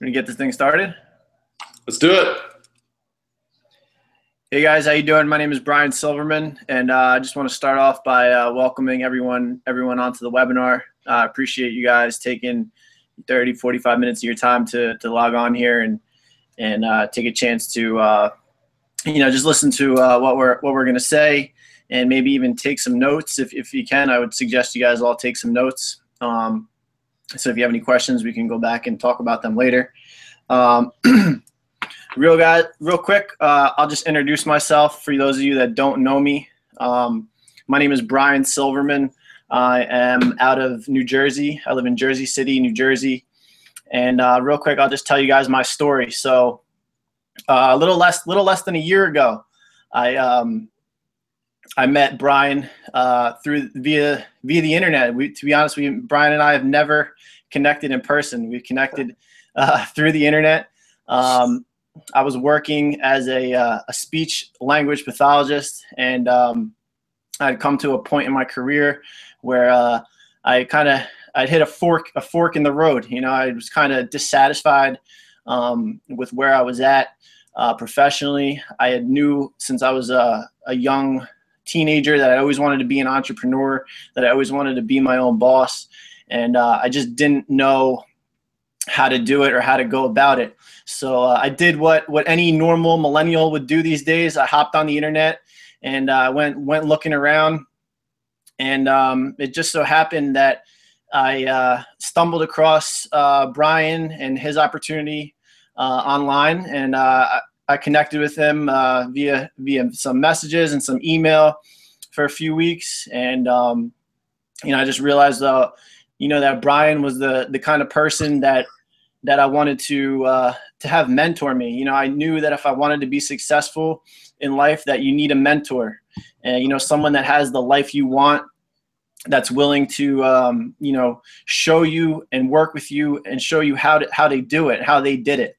Gonna get this thing started. Let's do it. Hey guys, how you doing? My name is Brian Silverman, and uh, I just want to start off by uh, welcoming everyone everyone onto the webinar. I uh, appreciate you guys taking 30, 45 minutes of your time to, to log on here and and uh, take a chance to uh, you know just listen to uh, what we're what we're gonna say and maybe even take some notes if if you can. I would suggest you guys all take some notes. Um, so if you have any questions, we can go back and talk about them later. Um, real guy, real quick, uh, I'll just introduce myself for those of you that don't know me. Um, my name is Brian Silverman. I am out of New Jersey. I live in Jersey City, New Jersey. And uh, real quick, I'll just tell you guys my story. So uh, a little less, little less than a year ago, I um, I met Brian uh, through via via the internet. We, to be honest, we Brian and I have never connected in person. We've connected uh, through the internet. Um, I was working as a, uh, a speech language pathologist, and um, I'd come to a point in my career where uh, I kind of I'd hit a fork a fork in the road. You know, I was kind of dissatisfied um, with where I was at uh, professionally. I had knew since I was a, a young teenager that I always wanted to be an entrepreneur, that I always wanted to be my own boss, and uh, I just didn't know how to do it or how to go about it. So uh, I did what what any normal millennial would do these days. I hopped on the internet and I uh, went went looking around, and um, it just so happened that I uh, stumbled across uh, Brian and his opportunity uh, online, and I connected with him via via some messages and some email for a few weeks, and um, you know I just realized you know that Brian was the the kind of person that that I wanted to uh, to have mentor me. You know, I knew that if I wanted to be successful in life, that you need a mentor, and you know, someone that has the life you want, that's willing to um, you know show you and work with you and show you how to how they do it, how they did it.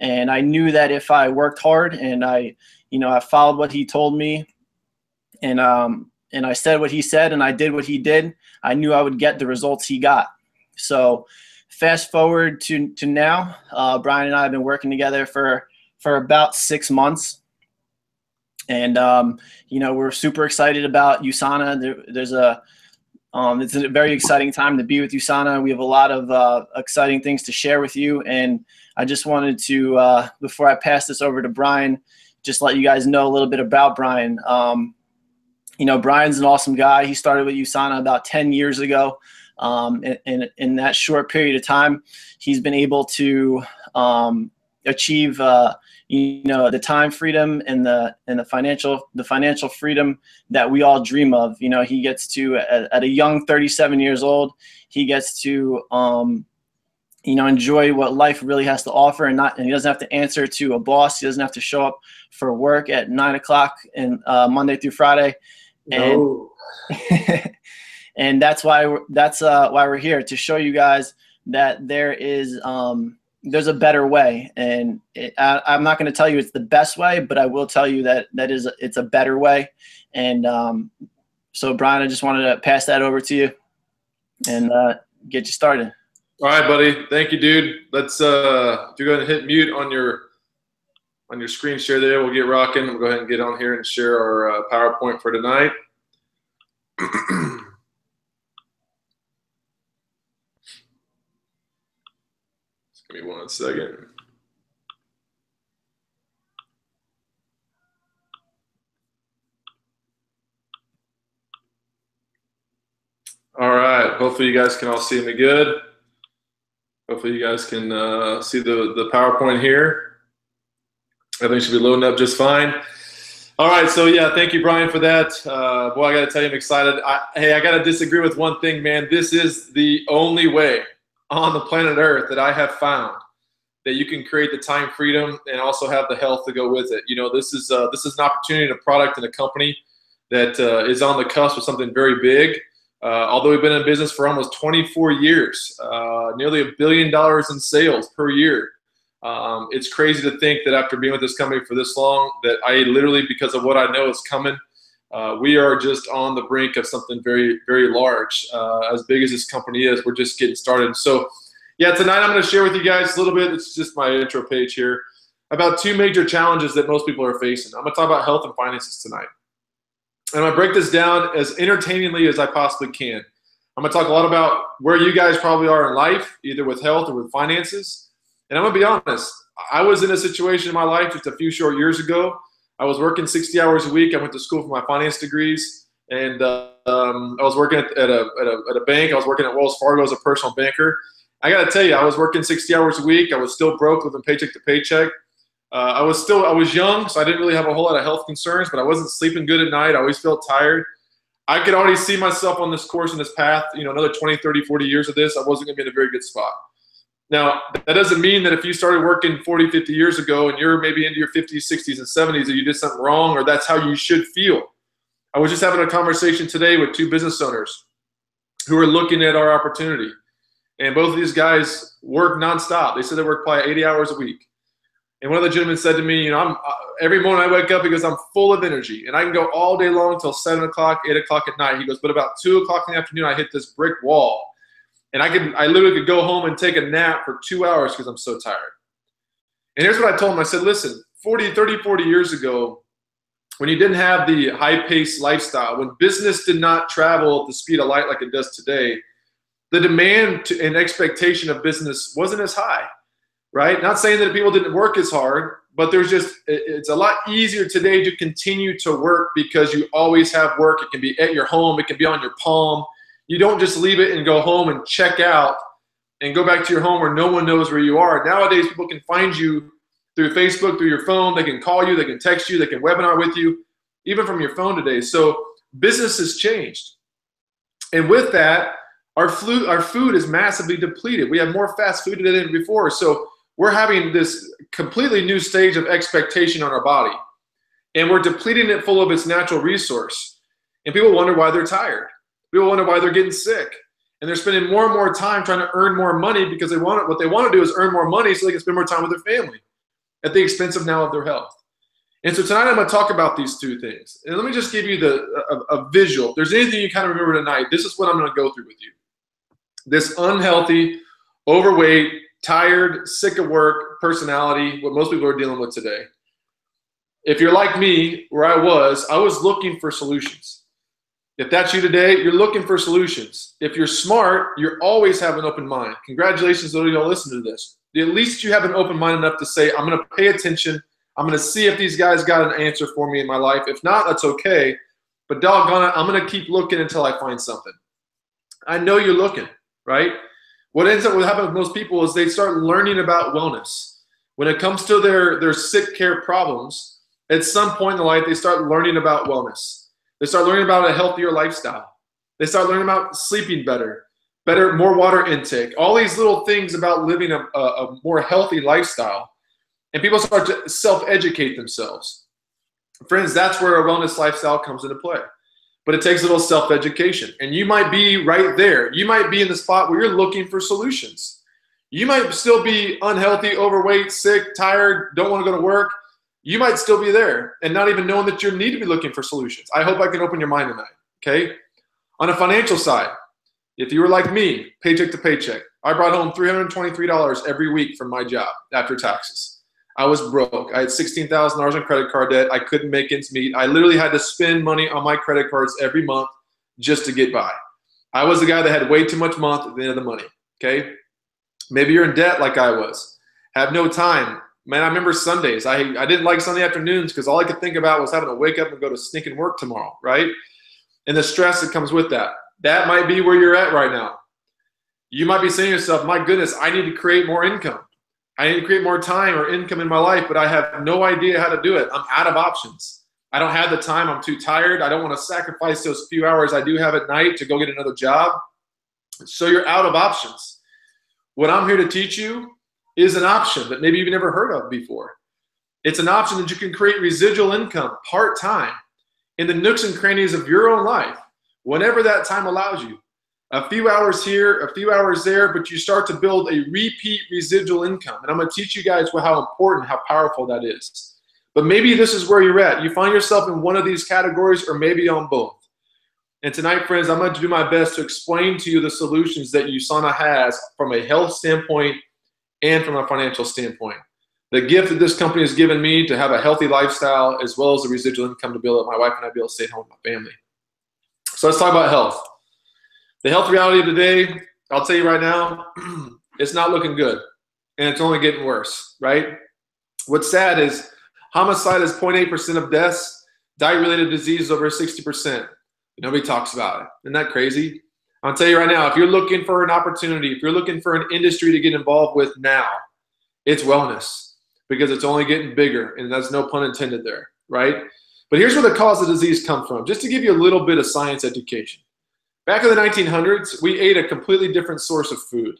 And I knew that if I worked hard and I, you know, I followed what he told me, and um, and I said what he said and I did what he did, I knew I would get the results he got. So fast forward to to now, uh, Brian and I have been working together for for about six months, and um, you know we're super excited about USANA. There, there's a um, it's a very exciting time to be with USANA. We have a lot of uh, exciting things to share with you, and I just wanted to uh, before I pass this over to Brian, just let you guys know a little bit about Brian. Um, you know, Brian's an awesome guy. He started with USANA about 10 years ago. Um, in, in, in, that short period of time, he's been able to um, achieve, uh, you know, the time freedom and the and the financial the financial freedom that we all dream of. You know, he gets to at, at a young 37 years old, he gets to um, you know enjoy what life really has to offer and not and he doesn't have to answer to a boss he doesn't have to show up for work at nine o'clock and uh, monday through friday no. and and that's why we're, that's uh, why we're here to show you guys that there is um, there's a better way, and it, I, am not going to tell you it's the best way, but I will tell you that that is it's a better way. And um, so, Brian, I just wanted to pass that over to you and uh, get you started. All right, buddy. Thank you, dude. Let's uh, if you're going to hit mute on your on your screen share there, we'll get rocking. We'll go ahead and get on here and share our uh, PowerPoint for tonight. Give me one second. All right. Hopefully you guys can all see me good. Hopefully you guys can uh, see the, the PowerPoint here. Everything should be loading up just fine. All right, so yeah, thank you, Brian, for that. Uh, boy, I got to tell you, I'm excited. I, hey, I got to disagree with one thing, man. This is the only way on the planet Earth that I have found that you can create the time freedom and also have the health to go with it. You know, this is uh, this is an opportunity, and a product, and a company that uh, is on the cusp of something very big. Uh, although we've been in business for almost 24 years, uh, nearly a billion dollars in sales per year. Um, it's crazy to think that after being with this company for this long, that I literally, because of what I know is coming, uh, we are just on the brink of something very, very large. Uh, as big as this company is, we're just getting started. So Yeah, tonight I'm going to share with you guys a little bit. It's just my intro page here about two major challenges that most people are facing. I'm going to talk about health and finances tonight. And I'm going to break this down as entertainingly as I possibly can. I'm going to talk a lot about where you guys probably are in life, either with health or with finances. And I'm going to be honest, I was in a situation in my life just a few short years ago. I was working 60 hours a week. I went to school for my finance degrees, and uh, um, I was working at, at, a, at, a, at a bank. I was working at Wells Fargo as a personal banker. I got to tell you, I was working 60 hours a week. I was still broke, living paycheck to paycheck. Uh, I was still, I was young, so I didn't really have a whole lot of health concerns, but I wasn't sleeping good at night. I always felt tired. I could already see myself on this course and this path, you know, another 20, 30, 40 years of this, I wasn't going to be in a very good spot. Now, that doesn't mean that if you started working 40, 50 years ago and you're maybe into your 50s, 60s, and 70s that you did something wrong or that's how you should feel. I was just having a conversation today with two business owners who are looking at our opportunity. And both of these guys work nonstop. They said they work probably 80 hours a week. And one of the gentlemen said to me, you know, I'm uh, every morning I wake up because I'm full of energy and I can go all day long until seven o'clock, eight o'clock at night. He goes, but about two o'clock in the afternoon, I hit this brick wall. And I could I literally could go home and take a nap for two hours because I'm so tired. And here's what I told him. I said, listen, 40, 30, 40 years ago, when you didn't have the high-paced lifestyle, when business did not travel at the speed of light like it does today, the demand and expectation of business wasn't as high, right? Not saying that people didn't work as hard, but there's just it's a lot easier today to continue to work because you always have work. It can be at your home, it can be on your palm. You don't just leave it and go home and check out and go back to your home where no one knows where you are. Nowadays, people can find you through Facebook, through your phone. They can call you, they can text you, they can webinar with you, even from your phone today. So business has changed. And with that, our, flu- our food is massively depleted. We have more fast food today than before. So we're having this completely new stage of expectation on our body. And we're depleting it full of its natural resource. And people wonder why they're tired. People wonder why they're getting sick. And they're spending more and more time trying to earn more money because they want what they want to do is earn more money so they can spend more time with their family at the expense of now of their health. And so tonight I'm going to talk about these two things. And let me just give you the a, a visual. If there's anything you kind of remember tonight, this is what I'm going to go through with you. This unhealthy, overweight, tired, sick of work personality, what most people are dealing with today. If you're like me, where I was, I was looking for solutions. If that's you today, you're looking for solutions. If you're smart, you always have an open mind. Congratulations, of you listen to this. At least you have an open mind enough to say, I'm going to pay attention. I'm going to see if these guys got an answer for me in my life. If not, that's okay. But doggone it, I'm going to keep looking until I find something. I know you're looking, right? What ends up happening with most people is they start learning about wellness. When it comes to their, their sick care problems, at some point in the life, they start learning about wellness. They start learning about a healthier lifestyle. They start learning about sleeping better, better, more water intake, all these little things about living a, a, a more healthy lifestyle. And people start to self educate themselves. Friends, that's where a wellness lifestyle comes into play but it takes a little self education. And you might be right there. You might be in the spot where you're looking for solutions. You might still be unhealthy, overweight, sick, tired, don't want to go to work. You might still be there and not even knowing that you need to be looking for solutions. I hope I can open your mind tonight. Okay. On a financial side, if you were like me, paycheck to paycheck, I brought home $323 every week from my job after taxes. I was broke. I had $16,000 in credit card debt. I couldn't make ends meet. I literally had to spend money on my credit cards every month just to get by. I was the guy that had way too much month at the end of the money. Okay. Maybe you're in debt like I was. Have no time. Man, I remember Sundays. I, I didn't like Sunday afternoons because all I could think about was having to wake up and go to sneaking work tomorrow, right? And the stress that comes with that. That might be where you're at right now. You might be saying to yourself, my goodness, I need to create more income. I need to create more time or income in my life, but I have no idea how to do it. I'm out of options. I don't have the time. I'm too tired. I don't want to sacrifice those few hours I do have at night to go get another job. So you're out of options. What I'm here to teach you is an option that maybe you've never heard of before. It's an option that you can create residual income part time in the nooks and crannies of your own life whenever that time allows you a few hours here, a few hours there, but you start to build a repeat residual income. And I'm going to teach you guys how important, how powerful that is. But maybe this is where you're at. You find yourself in one of these categories or maybe on both. And tonight, friends, I'm going to do my best to explain to you the solutions that USANA has from a health standpoint and from a financial standpoint. The gift that this company has given me to have a healthy lifestyle, as well as the residual income to be able, my wife and I be able to stay home with my family. So let's talk about health. The health reality of today, I'll tell you right now, it's not looking good, and it's only getting worse. Right? What's sad is homicide is 0.8% of deaths, diet-related disease over 60%. Nobody talks about it. Isn't that crazy? I'll tell you right now, if you're looking for an opportunity, if you're looking for an industry to get involved with now, it's wellness because it's only getting bigger, and that's no pun intended there, right? But here's where the cause of disease comes from, just to give you a little bit of science education. Back in the 1900s, we ate a completely different source of food.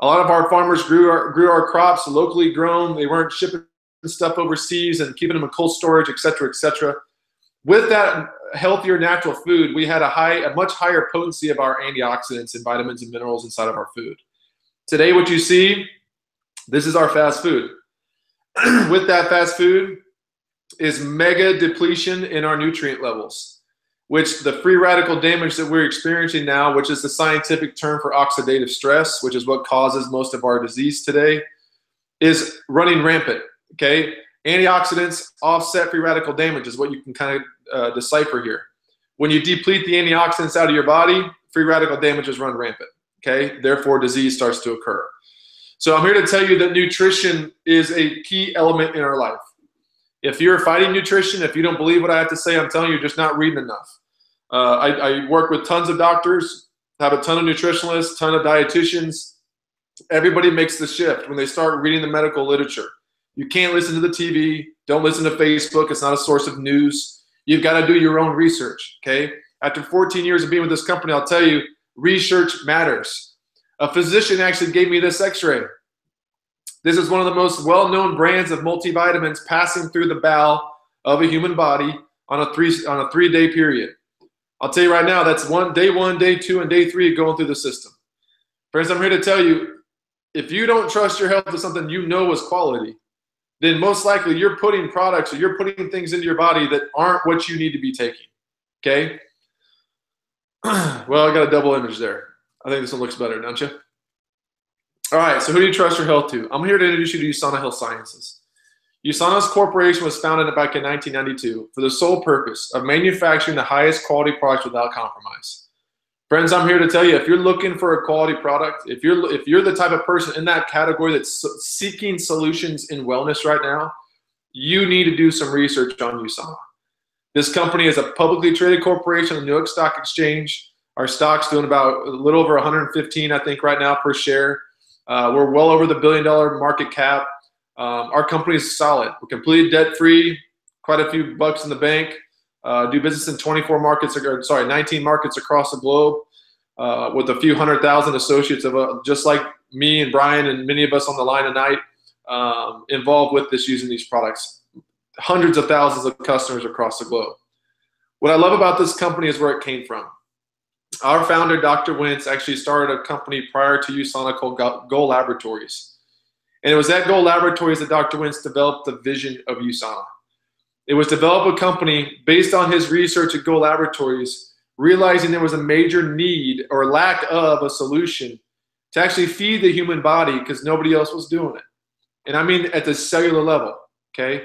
A lot of our farmers grew our, grew our crops locally grown. They weren't shipping stuff overseas and keeping them in cold storage, et cetera, et cetera with that healthier natural food, we had a high, a much higher potency of our antioxidants and vitamins and minerals inside of our food. Today, what you see, this is our fast food. with that fast food is mega depletion in our nutrient levels, which the free radical damage that we're experiencing now, which is the scientific term for oxidative stress, which is what causes most of our disease today, is running rampant. Okay. Antioxidants offset free radical damage is what you can kind of uh, decipher here. When you deplete the antioxidants out of your body, free radical damage is run rampant. Okay, therefore disease starts to occur. So I'm here to tell you that nutrition is a key element in our life. If you're fighting nutrition, if you don't believe what I have to say, I'm telling you, you're just not reading enough. Uh, I, I work with tons of doctors, have a ton of nutritionalists, ton of dietitians. Everybody makes the shift when they start reading the medical literature. You can't listen to the TV. Don't listen to Facebook. It's not a source of news. You've got to do your own research, okay? After 14 years of being with this company, I'll tell you, research matters. A physician actually gave me this x-ray. This is one of the most well-known brands of multivitamins passing through the bowel of a human body on a three on a three-day period. I'll tell you right now, that's one day one, day two, and day three going through the system. Friends, I'm here to tell you, if you don't trust your health with something you know is quality, then most likely you're putting products or you're putting things into your body that aren't what you need to be taking. Okay? well, I got a double image there. I think this one looks better, don't you? All right, so who do you trust your health to? I'm here to introduce you to USANA Health Sciences. USANA's corporation was founded back in 1992 for the sole purpose of manufacturing the highest quality products without compromise. Friends, I'm here to tell you if you're looking for a quality product, if you're if you're the type of person in that category that's seeking solutions in wellness right now, you need to do some research on USANA. This company is a publicly traded corporation on the New York Stock Exchange. Our stock's doing about a little over 115, I think, right now per share. Uh, we're well over the billion dollar market cap. Um, our company is solid. We're completely debt free, quite a few bucks in the bank uh, do business in 24 markets, or sorry, 19 markets across the globe, uh, with a few hundred thousand associates of uh, just like me and Brian and many of us on the line tonight um, involved with this using these products. Hundreds of thousands of customers across the globe. What I love about this company is where it came from. Our founder, Dr. Wentz, actually started a company prior to USANA called Gull Laboratories. And it was at Gull Laboratories that Dr. Wentz developed the vision of USANA. It was develop a company based on his research at Gull Laboratories, realizing there was a major need or lack of a solution to actually feed the human body because nobody else was doing it. And I mean at the cellular level, okay?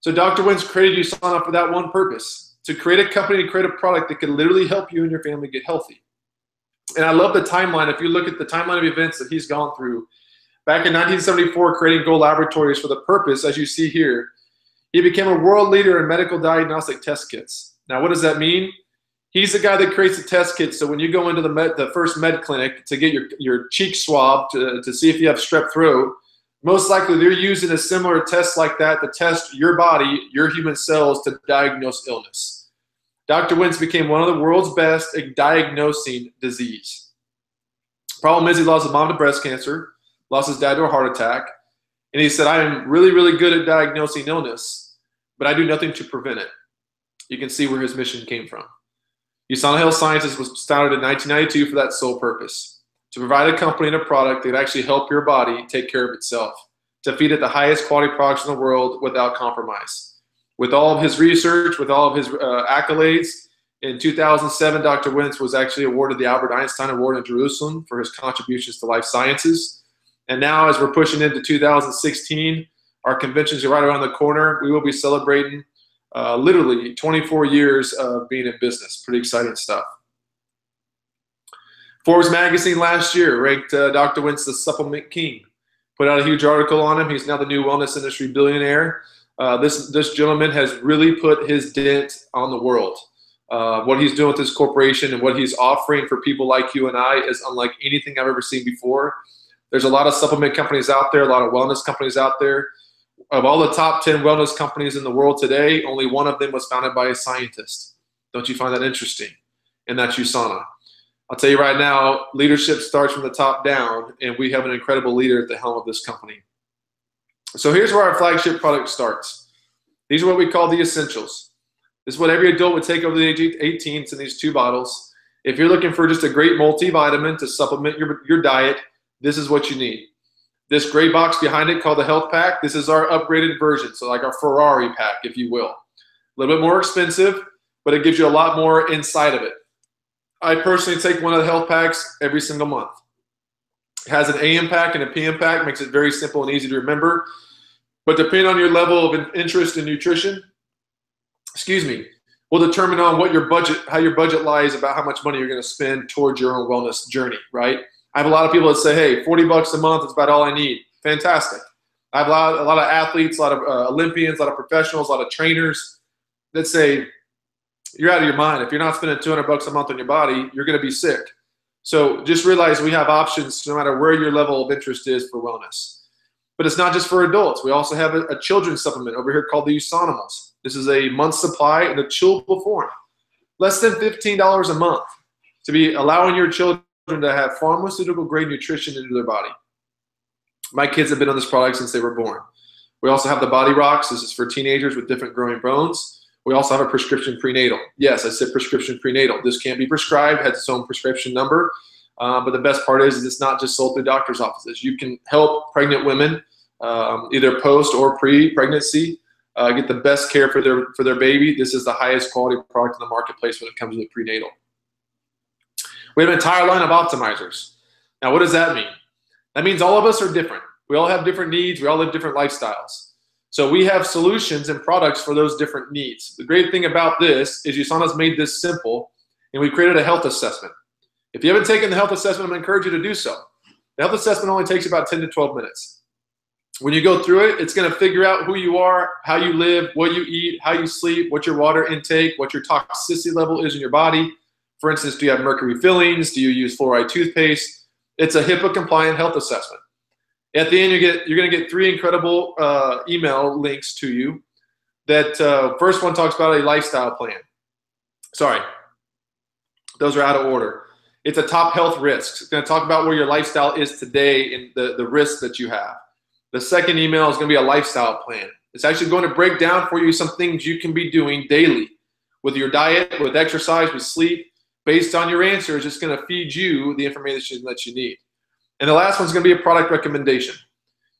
So Dr. Wentz created USANA for that one purpose, to create a company, to create a product that could literally help you and your family get healthy. And I love the timeline. If you look at the timeline of events that he's gone through, back in 1974, creating Gull Laboratories for the purpose, as you see here, he became a world leader in medical diagnostic test kits. Now, what does that mean? He's the guy that creates the test kits. So when you go into the med, the first med clinic to get your, your cheek swab to, to see if you have strep throat, most likely they're using a similar test like that to test your body, your human cells to diagnose illness. Dr. Wentz became one of the world's best at diagnosing disease. Problem is, he lost his mom to breast cancer, lost his dad to a heart attack, and he said, I am really, really good at diagnosing illness but I do nothing to prevent it. You can see where his mission came from. USANA Health Sciences was started in 1992 for that sole purpose to provide a company and a product that actually help your body take care of itself, to feed it the highest quality products in the world without compromise. With all of his research, with all of his uh, accolades, In 2007, Dr. Wentz was actually awarded the Albert Einstein Award in Jerusalem for his contributions to life sciences. And now, as we're pushing into 2016, our conventions are right around the corner. We will be celebrating uh, literally 24 years of being in business. Pretty exciting stuff. Forbes magazine last year ranked uh, Dr. Wentz the supplement king. Put out a huge article on him. He's now the new wellness industry billionaire. Uh, this this gentleman has really put his dent on the world. Uh, what he's doing with this corporation and what he's offering for people like you and I is unlike anything I've ever seen before. There's a lot of supplement companies out there, a lot of wellness companies out there. Of all the top 10 wellness companies in the world today, only one of them was founded by a scientist. Don't you find that interesting? And that's USANA. I'll tell you right now, leadership starts from the top down, and we have an incredible leader at the helm of this company. So here's where our flagship product starts. These are what we call the essentials. This is what every adult would take over the age of 18. It's in these two bottles. If you're looking for just a great multivitamin to supplement your, your diet, this is what you need. This gray box behind it called the health pack, this is our upgraded version. So like our Ferrari pack, if you will. A little bit more expensive, but it gives you a lot more inside of it. I personally take one of the health packs every single month. It has an AM pack and a PM pack, makes it very simple and easy to remember. But depending on your level of interest in nutrition, excuse me, will determine on what your budget, how your budget lies about how much money you're going to spend towards your own wellness journey, right? I have a lot of people that say, hey, 40 bucks a month is about all I need. Fantastic. I have a lot, a lot of athletes, a lot of uh, Olympians, a lot of professionals, a lot of trainers that say, you're out of your mind. If you're not spending 200 bucks a month on your body, you're going to be sick. So just realize we have options no matter where your level of interest is for wellness. But it's not just for adults. We also have a, a children's supplement over here called the Usanimals. This is a month supply in a chewable form. Less than $15 a month to be allowing your children to have pharmaceutical grade nutrition into their body. My kids have been on this product since they were born. We also have the BodyRox. This is for teenagers with different growing bones. We also have a prescription prenatal. Yes, I said prescription prenatal. This can't be prescribed, has its own prescription number. Uh, but the best part is, is it's not just sold through doctor's offices. You can help pregnant women um, either post or pre-pregnancy uh, get the best care for their for their baby. This is the highest quality product in the marketplace when it comes to prenatal. We have an entire line of optimizers. Now, what does that mean? That means all of us are different. We all have different needs. We all live different lifestyles. So we have solutions and products for those different needs. The great thing about this is USANA's made this simple, and we created a health assessment. If you haven't taken the health assessment, I'm going to encourage you to do so. The health assessment only takes about 10 to 12 minutes. When you go through it, it's going to figure out who you are, how you live, what you eat, how you sleep, what your water intake, what your toxicity level is in your body, for instance, do you have mercury fillings? Do you use fluoride toothpaste? It's a HIPAA compliant health assessment. At the end, you get, you're going to get three incredible uh, email links to you. That uh, first one talks about a lifestyle plan. Sorry, those are out of order. It's a top health risk. It's going to talk about where your lifestyle is today and the, the risks that you have. The second email is going to be a lifestyle plan. It's actually going to break down for you some things you can be doing daily with your diet, with exercise, with sleep, based on your answers, it's going to feed you the information that you need. And the last one's going to be a product recommendation.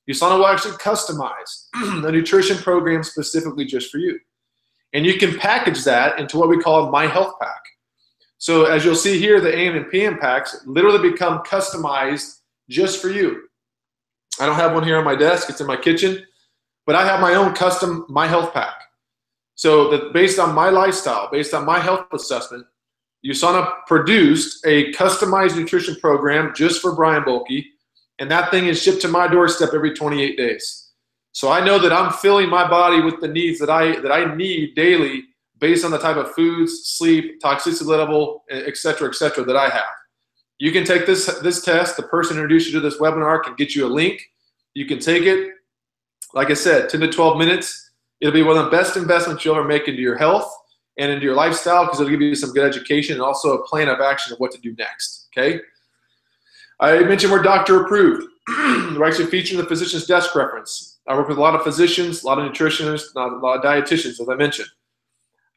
USANA will actually customize a nutrition program specifically just for you. And you can package that into what we call a My Health Pack. So as you'll see here, the AM and PM packs literally become customized just for you. I don't have one here on my desk, it's in my kitchen, but I have my own custom My Health Pack. So that based on my lifestyle, based on my health assessment, USANA produced a customized nutrition program just for Brian Bohlke, and that thing is shipped to my doorstep every 28 days. So I know that I'm filling my body with the needs that I that I need daily based on the type of foods, sleep, toxicity level, et cetera, et cetera, that I have. You can take this this test. The person introduced you to this webinar can get you a link. You can take it. Like I said, 10 to 12 minutes. It'll be one of the best investments you'll ever make into your health and into your lifestyle because it'll give you some good education and also a plan of action of what to do next. Okay. I mentioned we're doctor approved. we're actually featuring the physician's desk reference. I work with a lot of physicians, a lot of nutritionists, a lot of dietitians, as I mentioned.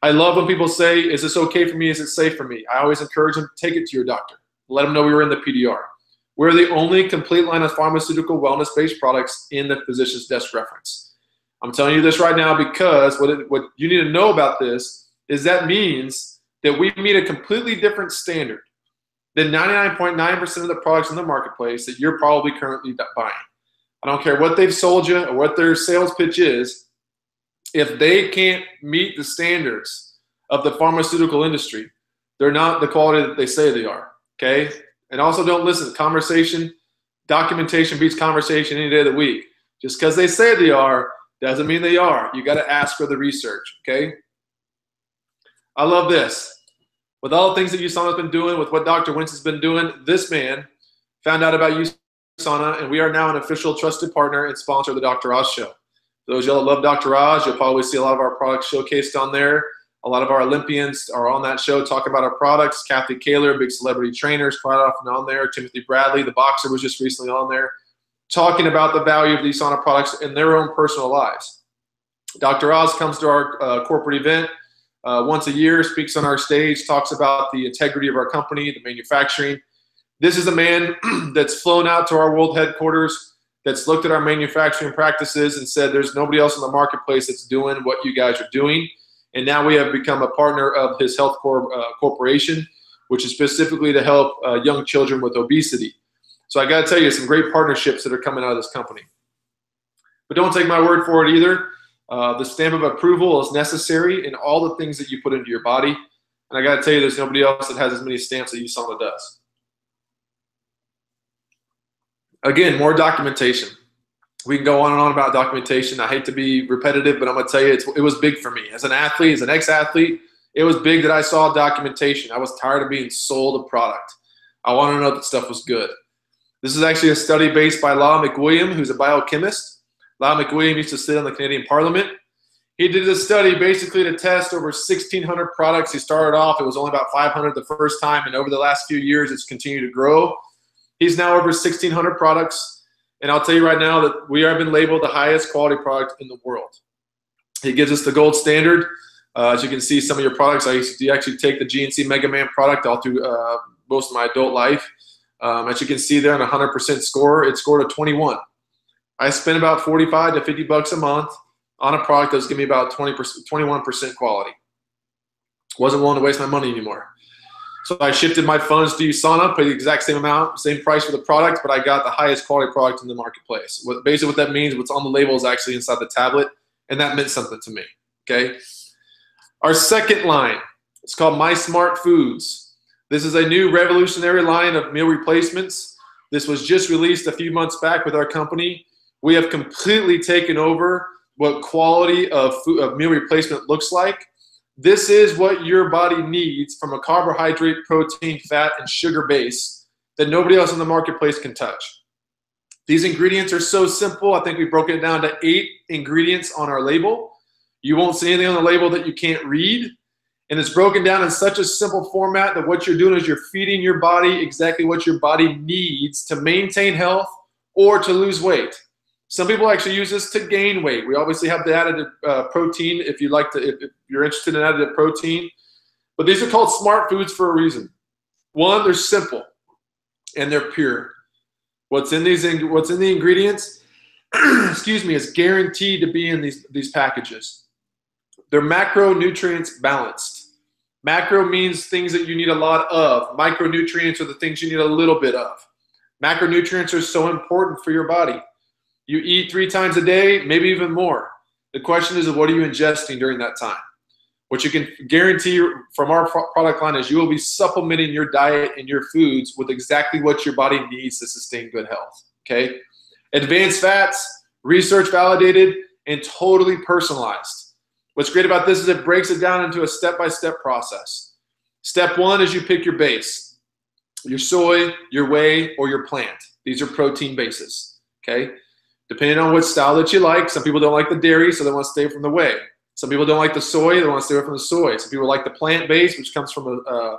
I love when people say, Is this okay for me? Is it safe for me? I always encourage them to take it to your doctor. Let them know we were in the PDR. We're the only complete line of pharmaceutical wellness based products in the physician's desk reference. I'm telling you this right now because what, it, what you need to know about this is that means that we meet a completely different standard than 99.9% of the products in the marketplace that you're probably currently buying. I don't care what they've sold you or what their sales pitch is. If they can't meet the standards of the pharmaceutical industry, they're not the quality that they say they are. Okay. And also don't listen. Conversation, documentation beats conversation any day of the week. Just because they say they are doesn't mean they are. You got to ask for the research. Okay. I love this. With all the things that USANA's been doing, with what Dr. Has been doing, this man found out about USANA, and we are now an official trusted partner and sponsor of the Dr. Oz Show. Those y'all that love Dr. Oz, you'll probably see a lot of our products showcased on there. A lot of our Olympians are on that show talking about our products. Kathy Kaehler, big celebrity trainers, quite often on there. Timothy Bradley, the boxer, was just recently on there talking about the value of these USANA products in their own personal lives. Dr. Oz comes to our uh, corporate event uh, once a year, speaks on our stage, talks about the integrity of our company, the manufacturing. This is a man that's flown out to our world headquarters, that's looked at our manufacturing practices and said, there's nobody else in the marketplace that's doing what you guys are doing. And now we have become a partner of his HealthCorps, uh, corporation, which is specifically to help uh, young children with obesity. So I got to tell you, some great partnerships that are coming out of this company. But don't take my word for it either. Uh, the stamp of approval is necessary in all the things that you put into your body. And I got to tell you, there's nobody else that has as many stamps that USANA does. Again, more documentation. We can go on and on about documentation. I hate to be repetitive, but I'm going to tell you, it was big for me. As an athlete, as an ex athlete, it was big that I saw documentation. I was tired of being sold a product. I wanted to know that stuff was good. This is actually a study based by Lyle MacWilliam, who's a biochemist Lyle MacWilliam used to sit on the Canadian Parliament. He did a study basically to test over 1,600 products. He started off, it was only about 500 the first time, and over the last few years, it's continued to grow. He's now over 1,600 products, and I'll tell you right now that we have been labeled the highest quality product in the world. He gives us the gold standard. Uh, as you can see, some of your products, I used to actually take the GNC Mega Men product all through uh, most of my adult life. Um, as you can see there on a 100% score, it scored a 21. I spend about 45 to 50 bucks a month on a product that was giving me about 20%, 21% quality. Wasn't willing to waste my money anymore. So I shifted my funds to USANA, paid the exact same amount, same price for the product, but I got the highest quality product in the marketplace. What, basically what that means, what's on the label is actually inside the tablet, and that meant something to me, okay? Our second line, it's called My Smart Foods. This is a new revolutionary line of meal replacements. This was just released a few months back with our company. We have completely taken over what quality of, food, of meal replacement looks like. This is what your body needs from a carbohydrate, protein, fat, and sugar base that nobody else in the marketplace can touch. These ingredients are so simple. I think we broke it down to eight ingredients on our label. You won't see anything on the label that you can't read. And it's broken down in such a simple format that what you're doing is you're feeding your body exactly what your body needs to maintain health or to lose weight. Some people actually use this to gain weight. We obviously have the added uh, protein if you like to, if, if you're interested in added protein. But these are called smart foods for a reason. One, they're simple and they're pure. What's in these what's in the ingredients, excuse me, is guaranteed to be in these these packages. They're macronutrients balanced. Macro means things that you need a lot of. Micronutrients are the things you need a little bit of. Macronutrients are so important for your body. You eat three times a day, maybe even more. The question is, what are you ingesting during that time? What you can guarantee from our product line is you will be supplementing your diet and your foods with exactly what your body needs to sustain good health. Okay? Advanced fats, research validated, and totally personalized. What's great about this is it breaks it down into a step by step process. Step one is you pick your base your soy, your whey, or your plant. These are protein bases. Okay? Depending on what style that you like. Some people don't like the dairy, so they want to stay from the whey. Some people don't like the soy, they want to stay away from the soy. Some people like the plant base, which comes from a,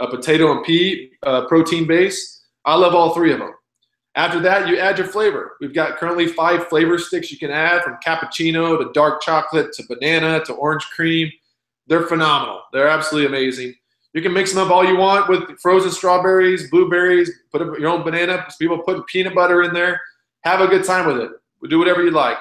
a, potato and pea uh, protein base. I love all three of them. After that, you add your flavor. We've got currently five flavor sticks you can add from cappuccino to dark chocolate to banana to orange cream. They're phenomenal. They're absolutely amazing. You can mix them up all you want with frozen strawberries, blueberries, put your own banana. People put peanut butter in there. Have a good time with it. Do whatever you like.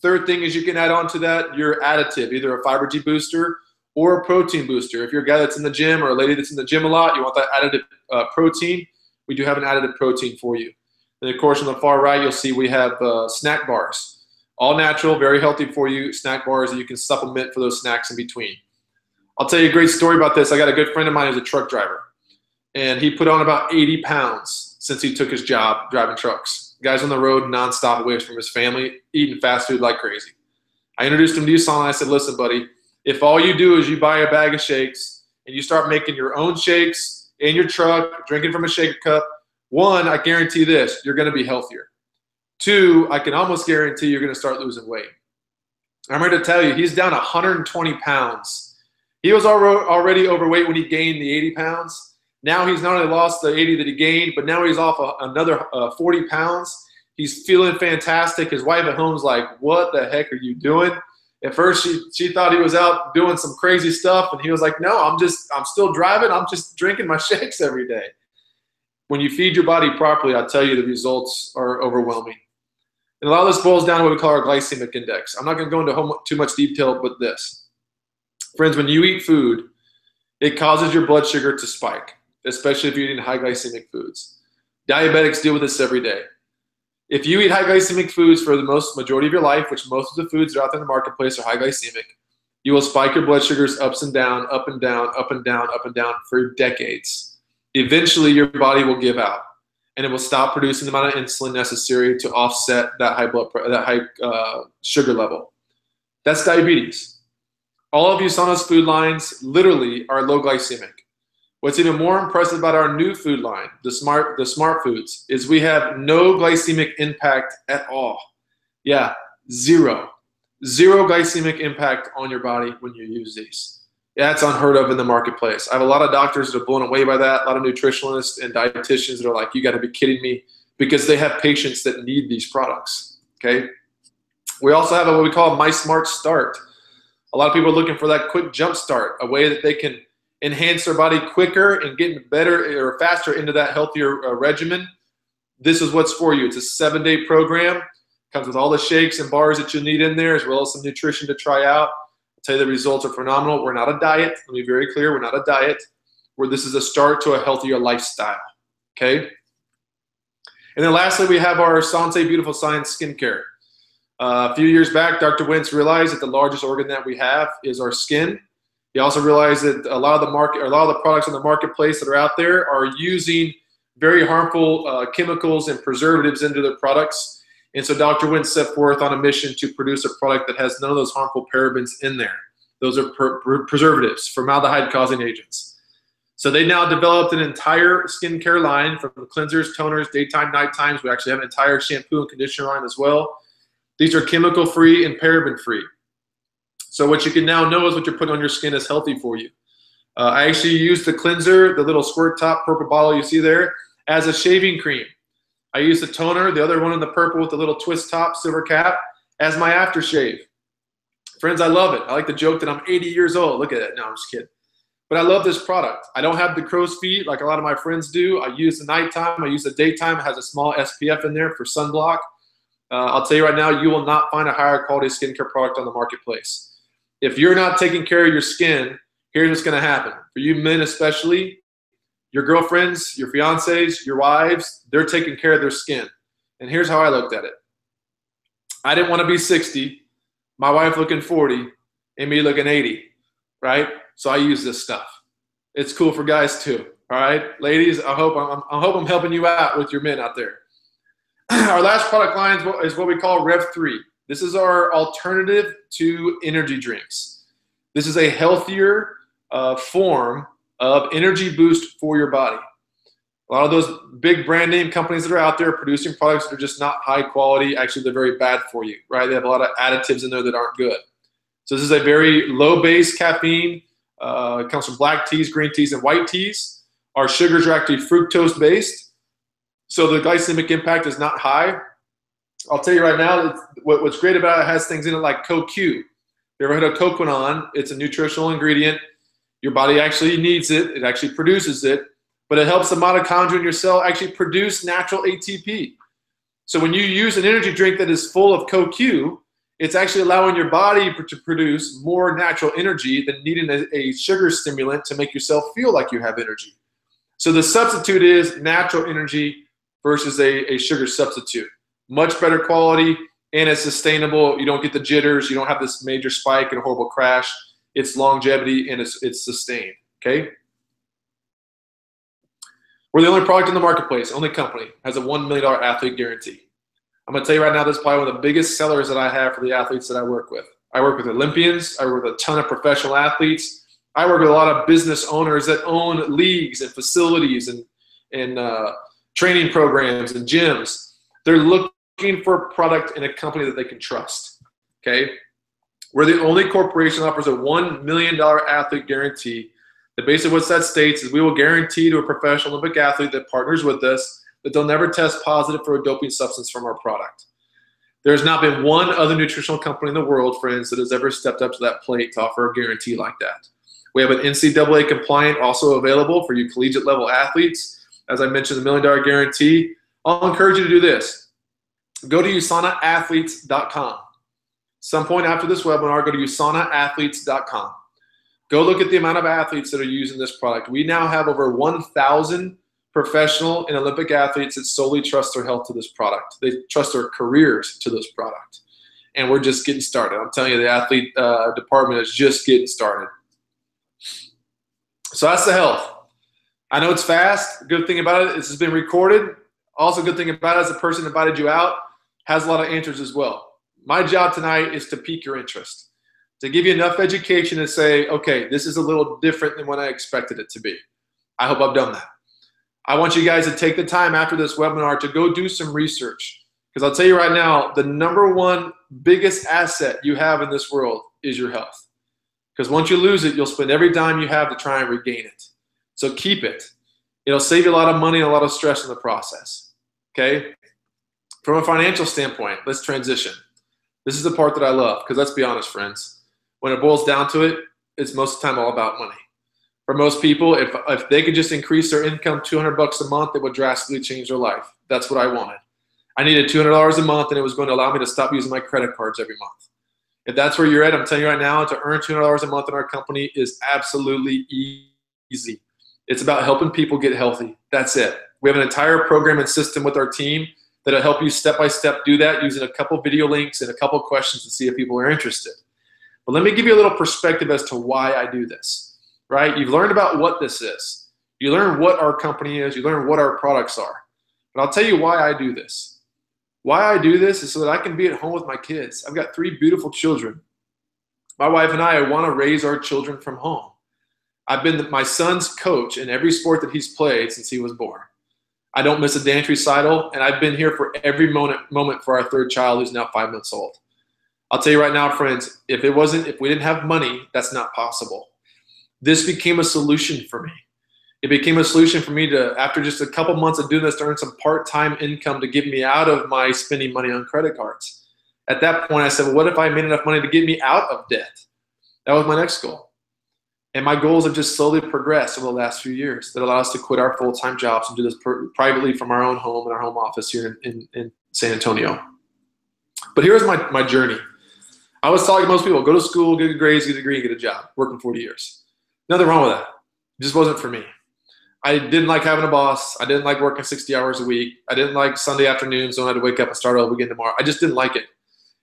Third thing is you can add on to that your additive, either a Fibergy booster or a protein booster. If you're a guy that's in the gym or a lady that's in the gym a lot, you want that additive uh, protein, we do have an additive protein for you. And of course, on the far right, you'll see we have uh, snack bars. All natural, very healthy for you, snack bars that you can supplement for those snacks in between. I'll tell you a great story about this. I got a good friend of mine who's a truck driver, and he put on about 80 pounds since he took his job driving trucks. Guys on the road nonstop away from his family, eating fast food like crazy. I introduced him to USANA and I said, listen, buddy, if all you do is you buy a bag of shakes and you start making your own shakes in your truck, drinking from a shaker cup, one, I guarantee this, you're going to be healthier. Two, I can almost guarantee you're going to start losing weight. I'm here to tell you, he's down 120 pounds. He was already overweight when he gained the 80 pounds. Now he's not only lost the 80 that he gained, but now he's off another uh, 40 pounds. He's feeling fantastic. His wife at home's like, "What the heck are you doing?" At first, she she thought he was out doing some crazy stuff, and he was like, "No, I'm just I'm still driving. I'm just drinking my shakes every day." When you feed your body properly, I tell you the results are overwhelming. And a lot of this boils down to what we call our glycemic index. I'm not going to go into too much detail, but this. Friends, when you eat food, it causes your blood sugar to spike, especially if you're eating high glycemic foods. Diabetics deal with this every day. If you eat high glycemic foods for the most majority of your life, which most of the foods that are out there in the marketplace are high glycemic, you will spike your blood sugars ups and down, up and down, up and down, up and down for decades. Eventually, your body will give out and it will stop producing the amount of insulin necessary to offset that high blood that high uh, sugar level. That's diabetes. All of USANA's food lines literally are low glycemic. What's even more impressive about our new food line, the smart the smart foods, is we have no glycemic impact at all. Yeah, zero. Zero glycemic impact on your body when you use these. Yeah, That's unheard of in the marketplace. I have a lot of doctors that are blown away by that, a lot of nutritionalists and dietitians that are like, you got to be kidding me, because they have patients that need these products. Okay. We also have what we call My Smart Start. A lot of people are looking for that quick jump start, a way that they can enhance their body quicker and get better or faster into that healthier uh, regimen. This is what's for you. It's a seven day program, comes with all the shakes and bars that you need in there, as well as some nutrition to try out I tell you the results are phenomenal. We're not a diet. Let me be very clear. We're not a diet. Where this is a start to a healthier lifestyle. Okay. And then lastly, we have our Sensé Beautiful Science skincare. Uh, a few years back, Dr. Wentz realized that the largest organ that we have is our skin. He also realized that a lot of the market, a lot of the products on the marketplace that are out there are using very harmful uh, chemicals and preservatives into their products and so Dr. Wentz set forth on a mission to produce a product that has none of those harmful parabens in there. Those are per- per- preservatives, formaldehyde causing agents. So they now developed an entire skincare line from cleansers, toners, daytime, night times. We actually have an entire shampoo and conditioner line as well. These are chemical free and paraben free. So what you can now know is what you're putting on your skin is healthy for you. Uh, I actually use the cleanser, the little squirt top purple bottle you see there, as a shaving cream. I use the toner, the other one in the purple with the little twist top, silver cap, as my aftershave. Friends, I love it. I like to joke that I'm 80 years old. Look at it. No, I'm just kidding. But I love this product. I don't have the crow's feet like a lot of my friends do. I use the nighttime. I use the daytime. It has a small SPF in there for sunblock. Uh, I'll tell you right now, you will not find a higher quality skincare product on the marketplace. If you're not taking care of your skin, here's what's going to happen. For you men especially, your girlfriends, your fiancés, your wives, they're taking care of their skin. And here's how I looked at it I didn't want to be 60, my wife looking 40, and me looking 80, right? So I use this stuff. It's cool for guys too. All right, ladies, I hope I'm, I hope I'm helping you out with your men out there. our last product line is what we call Rev 3. This is our alternative to energy drinks. This is a healthier uh, form of energy boost for your body. A lot of those big brand name companies that are out there producing products that are just not high quality, actually, they're very bad for you, right? They have a lot of additives in there that aren't good. So, this is a very low base caffeine. Uh, it comes from black teas, green teas, and white teas. Our sugars are actually fructose based. So, the glycemic impact is not high. I'll tell you right now, what's great about it, it has things in it like CoQ. You ever heard of coquinone? It's a nutritional ingredient your body actually needs it, it actually produces it, but it helps the mitochondria in your cell actually produce natural ATP. So when you use an energy drink that is full of CoQ, It's actually allowing your body to produce more natural energy than needing a, a sugar stimulant to make yourself feel like you have energy. So the substitute is natural energy versus a, a sugar substitute. Much better quality and it's sustainable. You don't get the jitters. You don't have this major spike and horrible crash. It's longevity and it's, it's sustained. Okay. We're the only product in the marketplace, only company has a $1 million athlete guarantee. I'm going to tell you right now, this is probably one of the biggest sellers that I have for the athletes that I work with. I work with Olympians. I work with a ton of professional athletes. I work with a lot of business owners that own leagues and facilities and, and uh, training programs and gyms. They're looking for a product in a company that they can trust. Okay? We're the only corporation that offers a $1 million athlete guarantee. The basically what that states is we will guarantee to a professional Olympic athlete that partners with us that they'll never test positive for a doping substance from our product. There has not been one other nutritional company in the world, friends, that has ever stepped up to that plate to offer a guarantee like that. We have an NCAA compliant also available for you collegiate level athletes. As I mentioned, the million dollar guarantee. I'll encourage you to do this. Go to usanaathletes.com. Some point after this webinar, go to usanaathletes.com. Go look at the amount of athletes that are using this product. We now have over 1,000 professional and Olympic athletes that solely trust their health to this product. They trust their careers to this product. And we're just getting started. I'm telling you, the athlete uh, department is just getting started. So that's the health. I know it's fast. Good thing about it, this has been recorded. Also, good thing about it is the person invited you out has a lot of answers as well. My job tonight is to pique your interest, to give you enough education to say, okay, this is a little different than what I expected it to be. I hope I've done that. I want you guys to take the time after this webinar to go do some research. Because I'll tell you right now, the number one biggest asset you have in this world is your health. Because once you lose it, you'll spend every dime you have to try and regain it. So keep it. It'll save you a lot of money and a lot of stress in the process. Okay? From a financial standpoint, let's transition. This is the part that I love because let's be honest, friends. When it boils down to it, it's most of the time all about money for most people, if, if they could just increase their income 200 bucks a month, it would drastically change their life. That's what I wanted. I needed $200 a month, and it was going to allow me to stop using my credit cards every month. If that's where you're at, I'm telling you right now, to earn $200 a month in our company is absolutely easy. It's about helping people get healthy. That's it. We have an entire program and system with our team that'll help you step by step do that using a couple video links and a couple questions to see if people are interested. But let me give you a little perspective as to why I do this right? You've learned about what this is. You learn what our company is. You learn what our products are. But I'll tell you why I do this. Why I do this is so that I can be at home with my kids. I've got three beautiful children. My wife and I want to raise our children from home. I've been my son's coach in every sport that he's played since he was born. I don't miss a dance recital, and I've been here for every moment, moment for our third child who's now five months old. I'll tell you right now, friends, if it wasn't, if we didn't have money, that's not possible this became a solution for me. It became a solution for me to, after just a couple months of doing this, to earn some part time income to get me out of my spending money on credit cards. At that point, I said, well, what if I made enough money to get me out of debt? That was my next goal. And my goals have just slowly progressed over the last few years that allow us to quit our full time jobs and do this per- privately from our own home and our home office here in, in, in San Antonio. But here's my, my journey. I was talking to most people go to school, get a grades, get a degree, get a job, working 40 years. Nothing wrong with that. It just wasn't for me. I didn't like having a boss. I didn't like working 60 hours a week. I didn't like Sunday afternoons when I had to wake up and start over again tomorrow. I just didn't like it.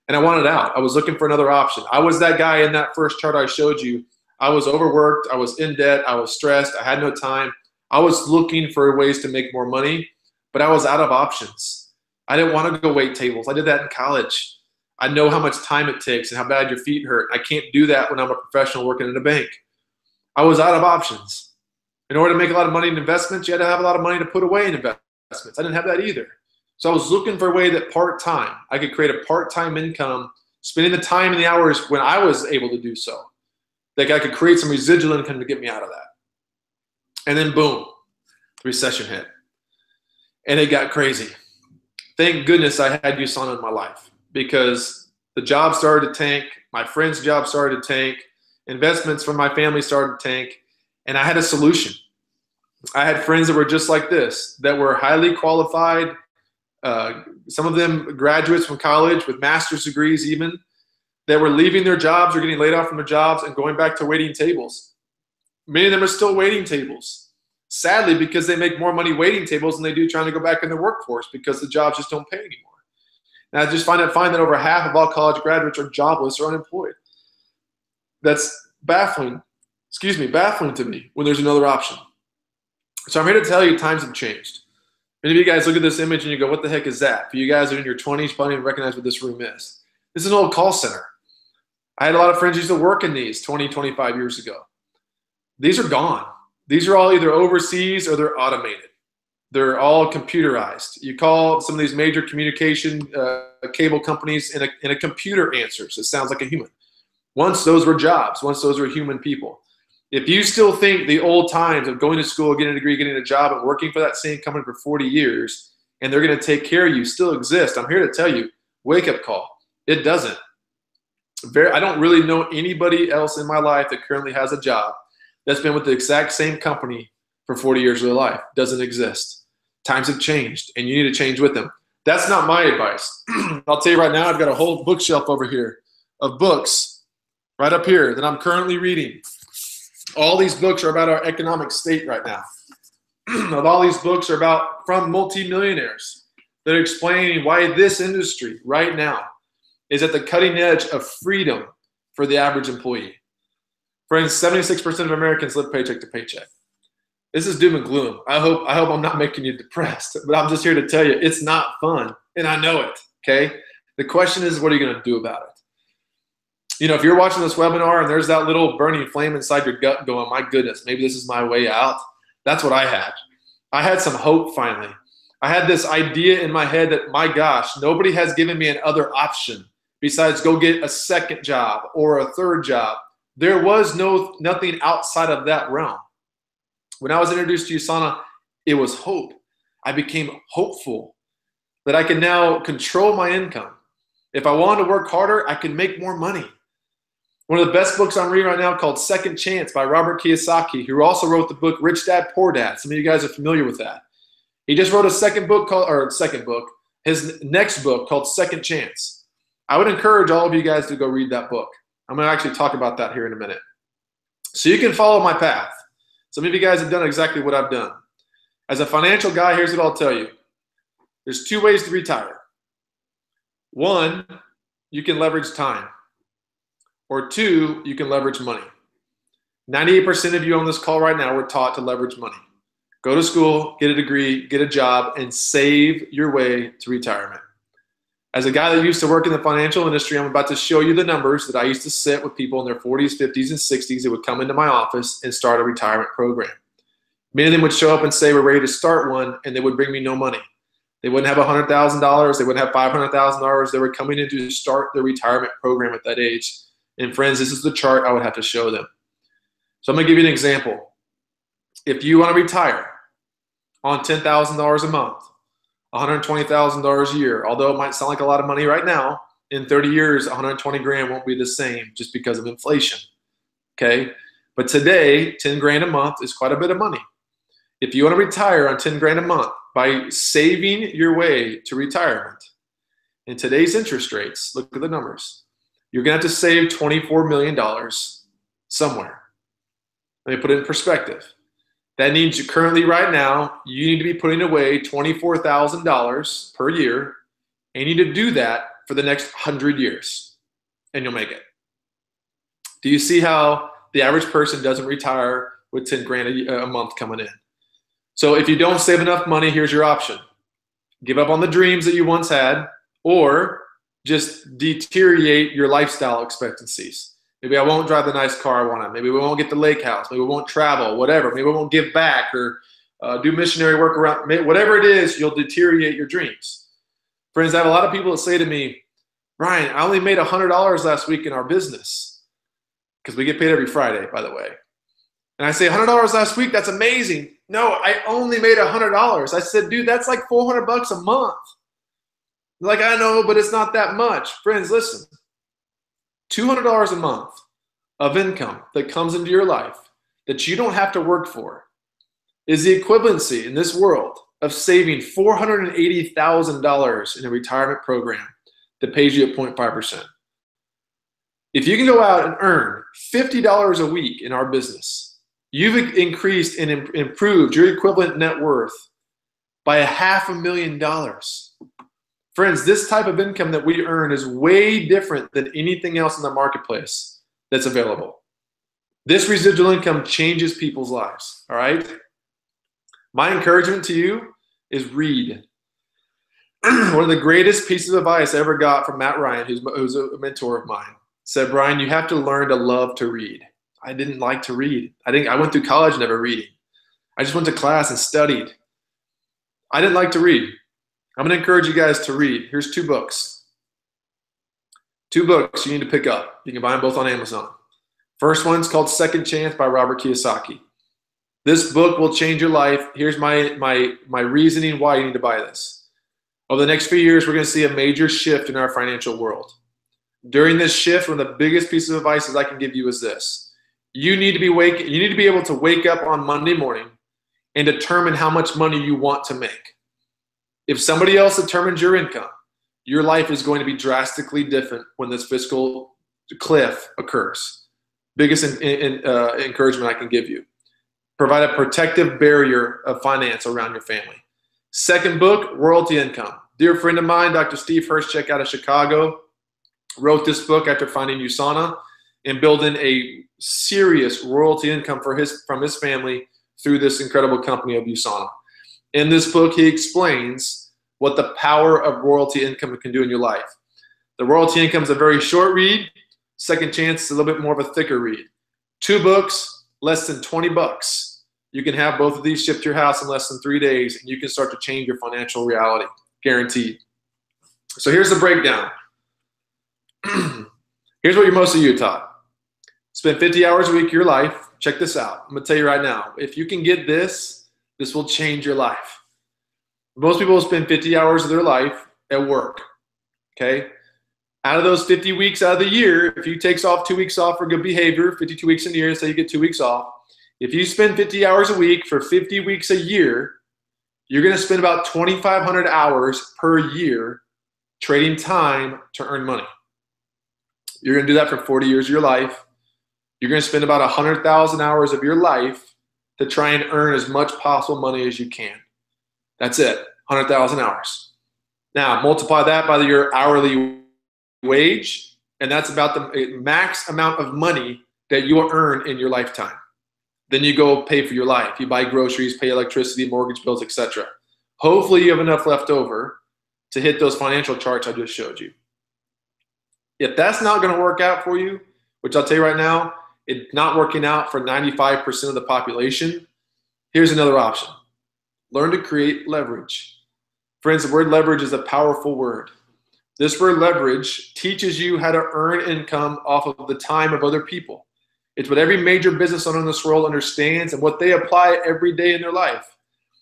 And I wanted out. I was looking for another option. I was that guy in that first chart I showed you. I was overworked. I was in debt. I was stressed. I had no time. I was looking for ways to make more money, but I was out of options. I didn't want to go wait tables. I did that in college. I know how much time it takes and how bad your feet hurt. I can't do that when I'm a professional working in a bank. I was out of options. In order to make a lot of money in investments, you had to have a lot of money to put away in investments. I didn't have that either. So I was looking for a way that part time, I could create a part time income, spending the time and the hours when I was able to do so. That I could create some residual income to get me out of that. And then boom, the recession hit. And it got crazy. Thank goodness I had USANA in my life because the job started to tank, my friend's job started to tank, investments from my family started to tank, and I had a solution. I had friends that were just like this, that were highly qualified, uh, some of them graduates from college with master's degrees, even. That were leaving their jobs or getting laid off from their jobs and going back to waiting tables. Many of them are still waiting tables. Sadly, because they make more money waiting tables than they do trying to go back in the workforce because the jobs just don't pay anymore. And I just find it fine that over half of all college graduates are jobless or unemployed. That's baffling, excuse me, baffling to me when there's another option. So I'm here to tell you times have changed. Many of you guys look at this image and you go, what the heck is that? For you guys are in your 20s, probably don't recognize what this room is. This is an old call center. I had a lot of friends used to work in these 20, 25 years ago. These are gone. These are all either overseas or they're automated. They're all computerized. You call some of these major communication uh, cable companies and a, and a computer answers. It sounds like a human. Once those were jobs, once those were human people. If you still think the old times of going to school, getting a degree, getting a job, and working for that same company for 40 years, and they're going to take care of you still exist, I'm here to tell you wake up call. It doesn't. Very, I don't really know anybody else in my life that currently has a job that's been with the exact same company for 40 years of their life. Doesn't exist. Times have changed, and you need to change with them. That's not my advice. I'll tell you right now, I've got a whole bookshelf over here of books right up here that I'm currently reading all these books are about our economic state right now. all these books are about from multimillionaires that are explaining why this industry right now is at the cutting edge of freedom for the average employee. Friends, 76% of Americans live paycheck to paycheck. This is doom and gloom. I hope I hope I'm not making you depressed, but I'm just here to tell you it's not fun, and I know it. Okay. The question is, what are you going to do about it? you know, if you're watching this webinar and there's that little burning flame inside your gut going, my goodness, maybe this is my way out. That's what I had. I had some hope finally. I had this idea in my head that, my gosh, nobody has given me another option besides go get a second job or a third job. There was no nothing outside of that realm. When I was introduced to USANA, it was hope. I became hopeful that I can now control my income. If I wanted to work harder, I can make more money. One of the best books I'm reading right now called Second Chance by Robert Kiyosaki, who also wrote the book Rich Dad Poor Dad. Some of you guys are familiar with that. He just wrote a second book called, or second book, his next book called Second Chance. I would encourage all of you guys to go read that book. I'm going to actually talk about that here in a minute. So you can follow my path. Some of you guys have done exactly what I've done. As a financial guy, here's what I'll tell you there's two ways to retire. One, you can leverage time. Or two, you can leverage money. 98% of you on this call right now were taught to leverage money. Go to school, get a degree, get a job, and save your way to retirement. As a guy that used to work in the financial industry, I'm about to show you the numbers that I used to sit with people in their 40s, 50s, and 60s that would come into my office and start a retirement program. Many of them would show up and say, We're ready to start one, and they would bring me no money. They wouldn't have $100,000, they wouldn't have $500,000. They were coming in to start their retirement program at that age and friends, this is the chart I would have to show them. So I'm going to give you an example. If you want to retire on $10,000 a month, $120,000 a year, although it might sound like a lot of money right now, in 30 years, 120 grand won't be the same just because of inflation. Okay? But today, 10 grand a month is quite a bit of money. If you want to retire on 10 grand a month by saving your way to retirement, in today's interest rates, look at the numbers you're going to have to save $24 million somewhere. Let me put it in perspective. That means you currently, right now, you need to be putting away $24,000 per year, and you need to do that for the next 100 years, and you'll make it. Do you see how the average person doesn't retire with 10 grand a, a month coming in? So if you don't save enough money, here's your option. Give up on the dreams that you once had, or just deteriorate your lifestyle expectancies. Maybe I won't drive the nice car I want. To. Maybe we won't get the lake house. Maybe we won't travel, whatever. Maybe we won't give back or uh, do missionary work around. Whatever it is, you'll deteriorate your dreams. Friends, I have a lot of people that say to me, Brian, I only made $100 last week in our business because we get paid every Friday, by the way. And I say, $100 last week, that's amazing. No, I only made $100. I said, dude, that's like 400 bucks a month. Like, I know, but it's not that much. Friends, listen $200 a month of income that comes into your life that you don't have to work for is the equivalency in this world of saving $480,000 in a retirement program that pays you at 0.5%. If you can go out and earn $50 a week in our business, you've increased and improved your equivalent net worth by a half a million dollars. Friends, this type of income that we earn is way different than anything else in the marketplace that's available. This residual income changes people's lives, all right? My encouragement to you is read. One of the greatest pieces of advice I ever got from Matt Ryan, who's, who's a mentor of mine, said, Brian, you have to learn to love to read. I didn't like to read. I think I went through college never reading. I just went to class and studied. I didn't like to read. I'm going to encourage you guys to read. Here's two books. Two books you need to pick up. You can buy them both on Amazon. First one's called Second Chance by Robert Kiyosaki. This book will change your life. Here's my my my reasoning why you need to buy this. Over the next few years, we're going to see a major shift in our financial world. During this shift, one of the biggest pieces of advice I can give you is this. You need to be wake you need to be able to wake up on Monday morning and determine how much money you want to make. If somebody else determines your income, your life is going to be drastically different when this fiscal cliff occurs. Biggest in, in, uh, encouragement I can give you. Provide a protective barrier of finance around your family. Second book, Royalty Income. Dear friend of mine, Dr. Steve Hurschek out of Chicago, wrote this book after finding USANA and building a serious royalty income for his from his family through this incredible company of USANA. In this book, he explains what the power of royalty income can do in your life. The royalty income is a very short read. Second chance is a little bit more of a thicker read. Two books, less than 20 bucks. You can have both of these shipped to your house in less than three days, and you can start to change your financial reality, guaranteed. So here's the breakdown. here's what you're most of you taught. Spend 50 hours a week of your life. Check this out. I'm gonna tell you right now. If you can get this, this will change your life. Most people spend 50 hours of their life at work. Okay. Out of those 50 weeks out of the year, if you takes off two weeks off for good behavior, 52 weeks in a year, say you get two weeks off. If you spend 50 hours a week for 50 weeks a year, you're going to spend about 2,500 hours per year trading time to earn money. You're going to do that for 40 years of your life. You're going to spend about 100,000 hours of your life to try and earn as much possible money as you can. That's it, 100,000 hours. Now, multiply that by your hourly wage, and that's about the eh, max amount of money that you'll earn in your lifetime. Then you go pay for your life. You buy groceries, pay electricity, mortgage bills, etc. Hopefully, you have enough left over to hit those financial charts I just showed you. If that's not going to work out for you, which I'll tell you right now, it's not working out for 95% of the population, here's another option learn to create leverage. Friends, the word leverage is a powerful word. This word leverage teaches you how to earn income off of the time of other people. It's what every major business owner in this world understands and what they apply every day in their life.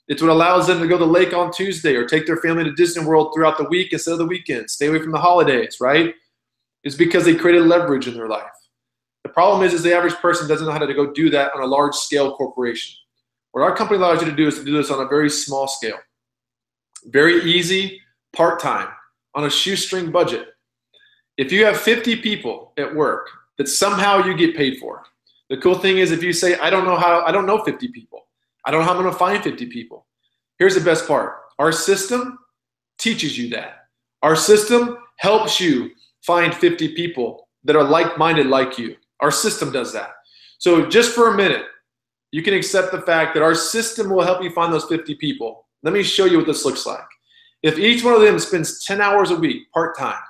It's what allows them to go to the lake on Tuesday or take their family to Disney World throughout the week instead of the weekend, stay away from the holidays, right? It's because they created leverage in their life. The problem is, is the average person doesn't know how to go do that on a large scale corporation. What our company allows you to do is to do this on a very small scale. Very easy, part-time, on a shoestring budget. If you have 50 people at work that somehow you get paid for, the cool thing is if you say, I don't know how, I don't know 50 people. I don't know how I'm gonna find 50 people. Here's the best part. Our system teaches you that. Our system helps you find 50 people that are like-minded like you. Our system does that. So just for a minute, you can accept the fact that our system will help you find those 50 people. Let me show you what this looks like. If each one of them spends 10 hours a week part time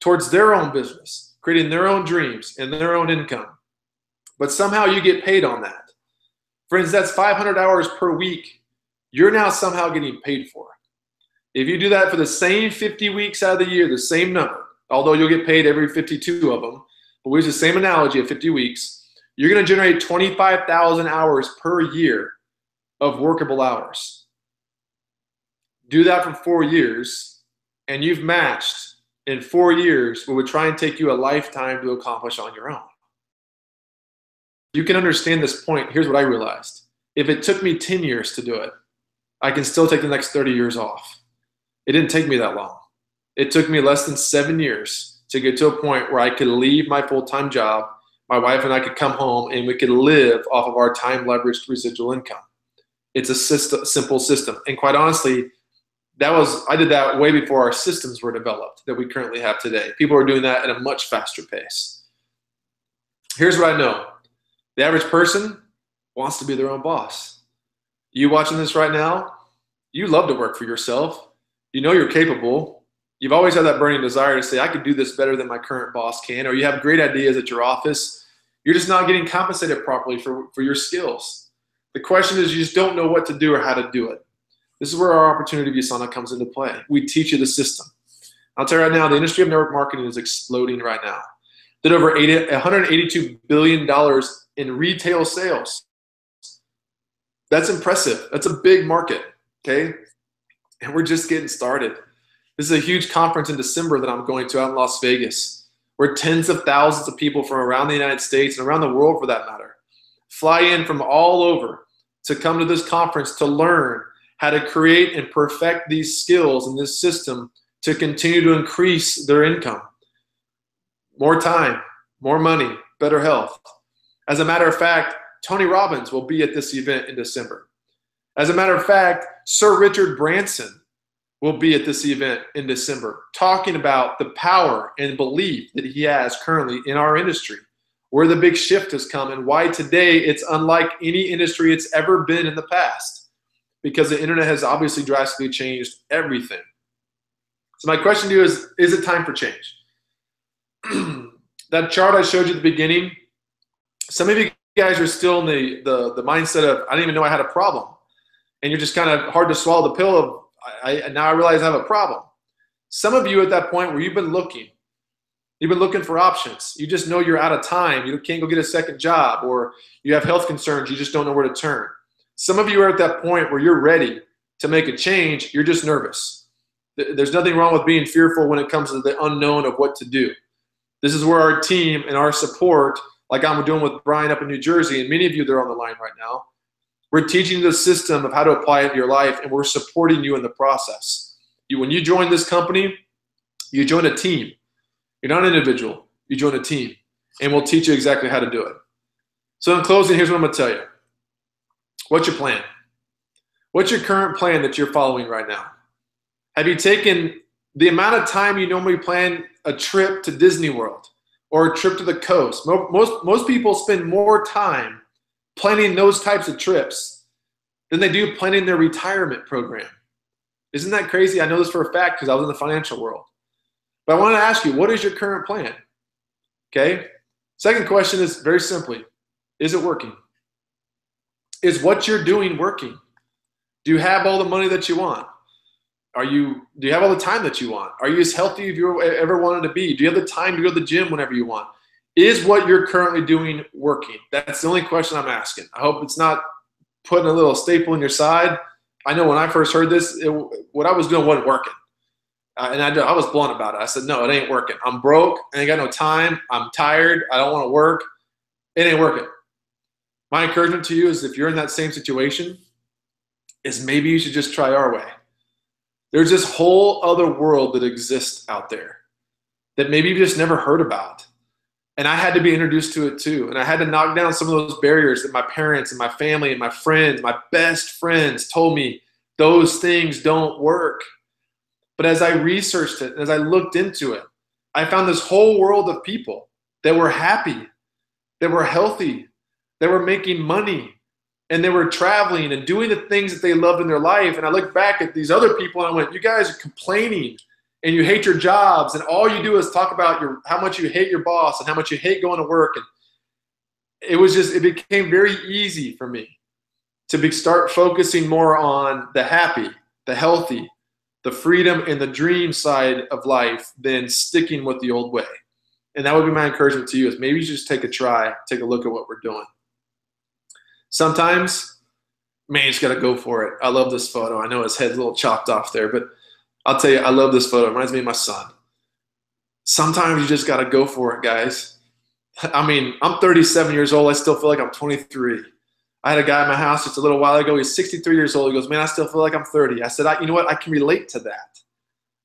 towards their own business, creating their own dreams and their own income, but somehow you get paid on that. Friends, that's 500 hours per week. You're now somehow getting paid for. If you do that for the same 50 weeks out of the year, the same number, although you'll get paid every 52 of them, we use the same analogy of 50 weeks, you're going to generate 25,000 hours per year of workable hours. Do that for four years, and you've matched in four years what would try and take you a lifetime to accomplish on your own. You can understand this point. Here's what I realized if it took me 10 years to do it, I can still take the next 30 years off. It didn't take me that long. It took me less than seven years to get to a point where I could leave my full time job, my wife and I could come home, and we could live off of our time leveraged residual income. It's a system, simple system. And quite honestly, that was I did that way before our systems were developed that we currently have today. People are doing that at a much faster pace. Here's what I know. The average person wants to be their own boss. You watching this right now, you love to work for yourself. You know you're capable. You've always had that burning desire to say, I could do this better than my current boss can, or you have great ideas at your office. You're just not getting compensated properly for, for your skills. The question is, you just don't know what to do or how to do it. This is where our opportunity of USANA comes into play. We teach you the system. I'll tell you right now, the industry of network marketing is exploding right now. Did over 80, $182 billion in retail sales. That's impressive. That's a big market, okay? And we're just getting started. This is a huge conference in December that I'm going to out in Las Vegas, where tens of thousands of people from around the United States and around the world for that matter fly in from all over to come to this conference to learn how to create and perfect these skills in this system to continue to increase their income. More time, more money, better health. As a matter of fact, Tony Robbins will be at this event in December. As a matter of fact, Sir Richard Branson will be at this event in December talking about the power and belief that he has currently in our industry, where the big shift has come, and why today it's unlike any industry it's ever been in the past because the internet has obviously drastically changed everything. So, my question to you is Is it time for change? that chart I showed you at the beginning, some of you guys are still in the, the, the mindset of, I didn't even know I had a problem. And you're just kind of hard to swallow the pill of, I, I, now I realize I have a problem. Some of you at that point where you've been looking, you've been looking for options. You just know you're out of time. You can't go get a second job, or you have health concerns. You just don't know where to turn. Some of you are at that point where you're ready to make a change. You're just nervous. There's nothing wrong with being fearful when it comes to the unknown of what to do. This is where our team and our support like I'm doing with Brian up in New Jersey, and many of you that are on the line right now. We're teaching the system of how to apply it in your life, and we're supporting you in the process. You, when you join this company, you join a team. You're not an individual. You join a team, and we'll teach you exactly how to do it. So, in closing, here's what I'm going to tell you. What's your plan? What's your current plan that you're following right now? Have you taken the amount of time you normally plan a trip to Disney World? or a trip to the coast. Most, most people spend more time planning those types of trips than they do planning their retirement program. Isn't that crazy? I know this for a fact because I was in the financial world. But I want to ask you, what is your current plan? Okay. Second question is very simply Is it working? Is what you're doing working? Do you have all the money that you want? Are you do you have all the time that you want? Are you as healthy as you ever wanted to be? Do you have the time to go to the gym whenever you want? Is what you're currently doing working? That's the only question I'm asking. I hope it's not putting a little staple in your side. I know when I first heard this, it, what I was doing wasn't working. Uh, and I, I was blunt about it. I said, no, it ain't working. I'm broke. I ain't got no time. I'm tired. I don't want to work. It ain't working. My encouragement to you is if you're in that same situation, is maybe you should just try our way. There's this whole other world that exists out there that maybe you've just never heard about. And I had to be introduced to it too. And I had to knock down some of those barriers that my parents and my family and my friends, my best friends told me those things don't work. But as I researched it, and as I looked into it, I found this whole world of people that were happy, that were healthy, that were making money, and they were traveling and doing the things that they loved in their life. And I looked back at these other people and I went, you guys are complaining and you hate your jobs and all you do is talk about your how much you hate your boss and how much you hate going to work. And it was just it became very easy for me to be, start focusing more on the happy, the healthy, the freedom and the dream side of life than sticking with the old way. And that would be my encouragement to you is maybe you just take a try, take a look at what we're doing. Sometimes, man, you just got to go for it. I love this photo. I know his head's a little chopped off there, but I'll tell you, I love this photo. It reminds me of my son. Sometimes you just got to go for it, guys. I mean, I'm 37 years old. I still feel like I'm 23. I had a guy in my house just a little while ago. He's 63 years old. He goes, Man, I still feel like I'm 30. I said, I, You know what? I can relate to that.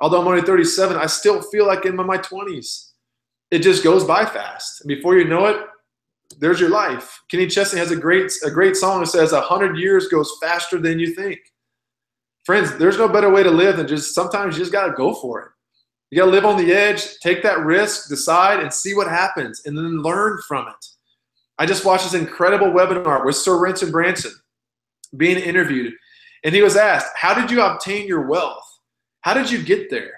Although I'm only 37, I still feel like I'm in my 20s. it just goes by fast. And before you know it, there's your life. Kenny Chesney has a great a great song that says a hundred years goes faster than you think. Friends, there's no better way to live than just sometimes you just gotta go for it. You gotta live on the edge, take that risk, decide, and see what happens, and then learn from it. I just watched this incredible webinar with Sir Renson Branson being interviewed, and he was asked, How did you obtain your wealth? How did you get there?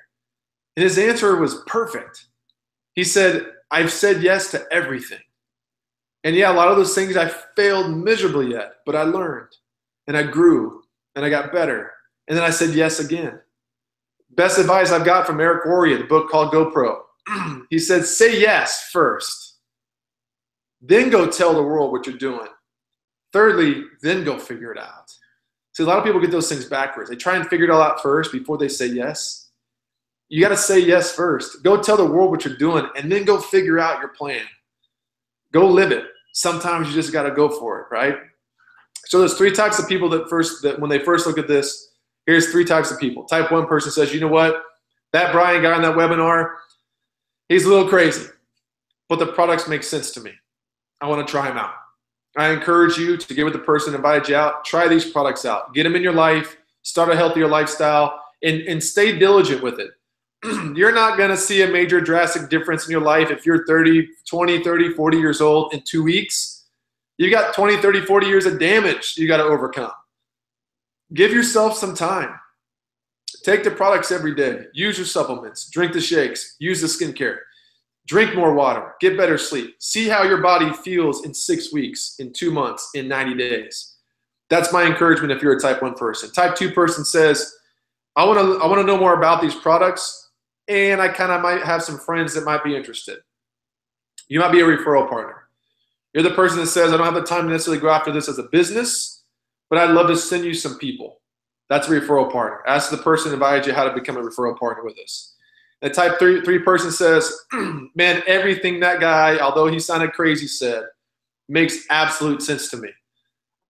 And his answer was perfect. He said, I've said yes to everything. And yeah, a lot of those things I failed miserably at, but I learned and I grew and I got better. And then I said yes again. Best advice I've got from Eric Worre, the book called Go Pro. he said, say yes first, then go tell the world what you're doing. Thirdly, then go figure it out. See, a lot of people get those things backwards. They try and figure it all out first before they say yes. You got to say yes first. Go tell the world what you're doing and then go figure out your plan. Go live it. Sometimes you just got to go for it, right? So there's three types of people that first that when they first look at this, here's three types of people. Type 1 person says, "You know what? That Brian guy on that webinar, he's a little crazy, but the products make sense to me. I want to try them out." I encourage you to get with the person invited you out. Try these products out. Get them in your life. Start a healthier lifestyle and, and stay diligent with it. you're not going to see a major drastic difference in your life if you're 30, 20, 30, 40 years old in two weeks. You got 20, 30, 40 years of damage you got to overcome. Give yourself some time. Take the products every day. Use your supplements. Drink the shakes. Use the skincare. Drink more water, get better sleep. See how your body feels in six weeks, in two months, in 90 days. That's my encouragement if you're a type 1 person. Type 2 person says, I want to I want to know more about these products and I kind of might have some friends that might be interested. You might be a referral partner. You're the person that says, I don't have the time to necessarily go after this as a business, but I'd love to send you some people. That's a referral partner. Ask the person invited you how to become a referral partner with us. The type three three person says, "Man, everything that guy, although he sounded crazy, said makes absolute sense to me.